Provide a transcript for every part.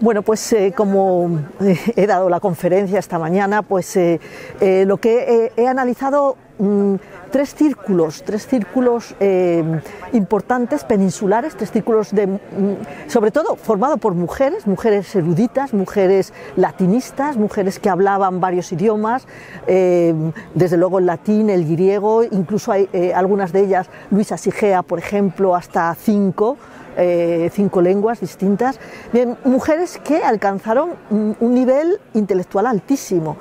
Bueno, pues eh, como eh, he dado la conferencia esta mañana, pues eh, lo que he, analizado mm, tres círculos, tres círculos importantes, peninsulares, tres círculos de, mm, sobre todo formado por mujeres, mujeres eruditas, mujeres latinistas, mujeres que hablaban varios idiomas, desde luego el latín, el griego, incluso hay algunas de ellas, Luisa Sigea, por ejemplo, hasta cinco. Eh, cinco lenguas distintas. Bien, mujeres que alcanzaron un nivel intelectual altísimo.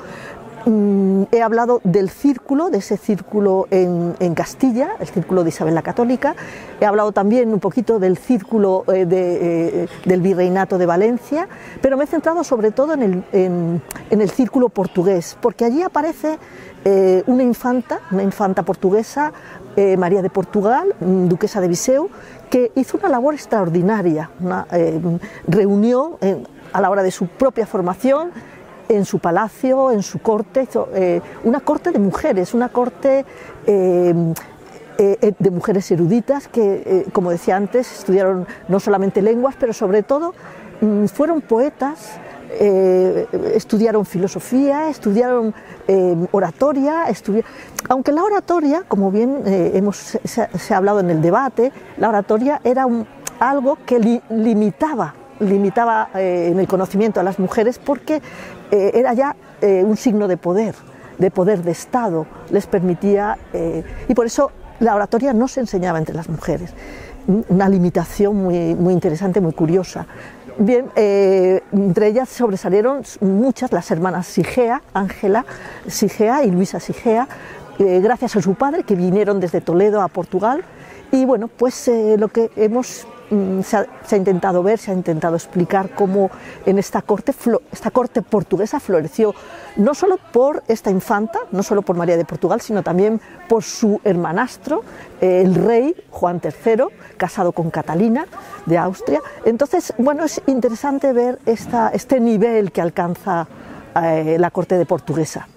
Mm, he hablado del círculo, de ese círculo en, Castilla, el círculo de Isabel la Católica. He hablado también un poquito del círculo eh, eh, del virreinato de Valencia, pero me he centrado sobre todo en el, en el círculo portugués, porque allí aparece una infanta, una infanta portuguesa, María de Portugal, mm, duquesa de Viseu, que hizo una labor extraordinaria, una, eh, reunió a la hora de su propia formación en su palacio, en su corte, eh, una corte de mujeres, una corte eh, de mujeres eruditas que, como decía antes, estudiaron no solamente lenguas, pero sobre todo mm, fueron poetas, estudiaron filosofía, estudiaron oratoria, aunque la oratoria, como bien eh, hemos, se, ha hablado en el debate, la oratoria era algo que limitaba, limitaba eh, en el conocimiento a las mujeres porque eh, era ya un signo de poder, de poder de Estado, les permitía, y por eso la oratoria no se enseñaba entre las mujeres una limitación muy, muy interesante, muy curiosa. Bien, eh, entre ellas sobresalieron muchas, las hermanas Sigea, Ángela Sigea y Luisa Sigea, eh, gracias a su padre, que vinieron desde Toledo a Portugal. Y bueno, pues eh, lo que hemos Mm, se ha, intentado ver, se ha intentado explicar cómo en esta corte, esta corte portuguesa floreció no solo por esta infanta, no solo por María de Portugal, sino también por su hermanastro, eh, el rey Juan III, casado con Catalina de Austria. Entonces, bueno, es interesante ver este nivel que alcanza eh, la corte de portuguesa.